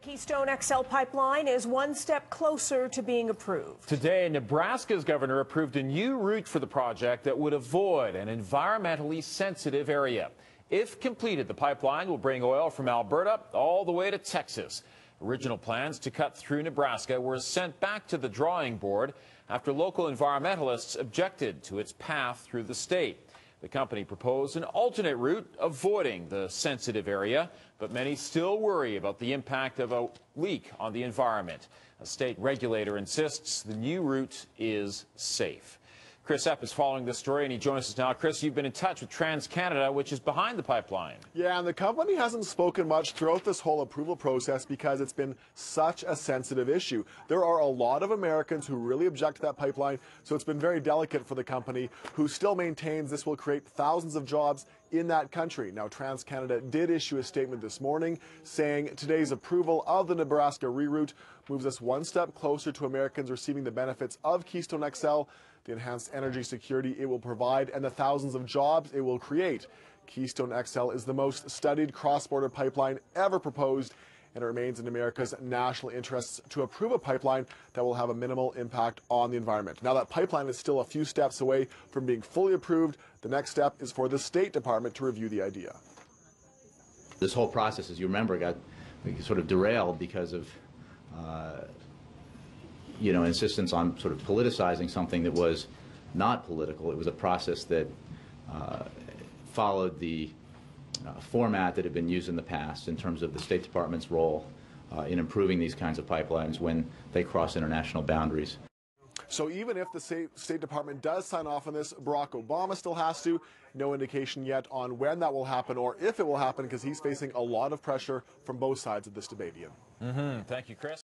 Keystone XL pipeline is one step closer to being approved. Today, Nebraska's governor approved a new route for the project that would avoid an environmentally sensitive area. If completed, the pipeline will bring oil from Alberta all the way to Texas. Original plans to cut through Nebraska were sent back to the drawing board after local environmentalists objected to its path through the state. The company proposed an alternate route avoiding the sensitive area, but many still worry about the impact of a leak on the environment. A state regulator insists the new route is safe. Chris Epp is following this story, and he joins us now. Chris, you've been in touch with TransCanada, which is behind the pipeline. Yeah, and the company hasn't spoken much throughout this whole approval process because it's been such a sensitive issue. There are a lot of Americans who really object to that pipeline, so it's been very delicate for the company, who still maintains this will create thousands of jobs in that country. Now, TransCanada did issue a statement this morning saying today's approval of the Nebraska reroute moves us one step closer to Americans receiving the benefits of Keystone XL the enhanced energy security it will provide, and the thousands of jobs it will create. Keystone XL is the most studied cross border pipeline ever proposed, and it remains in America's national interests to approve a pipeline that will have a minimal impact on the environment. Now, that pipeline is still a few steps away from being fully approved. The next step is for the State Department to review the idea. This whole process, as you remember, got sort of derailed because of uh, you know, insistence on sort of politicizing something that was not political. It was a process that uh, followed the uh, format that had been used in the past in terms of the State Department's role uh, in improving these kinds of pipelines when they cross international boundaries. So even if the State Department does sign off on this, Barack Obama still has to. No indication yet on when that will happen or if it will happen because he's facing a lot of pressure from both sides of this debate, Ian. Mm -hmm. Thank you, Chris.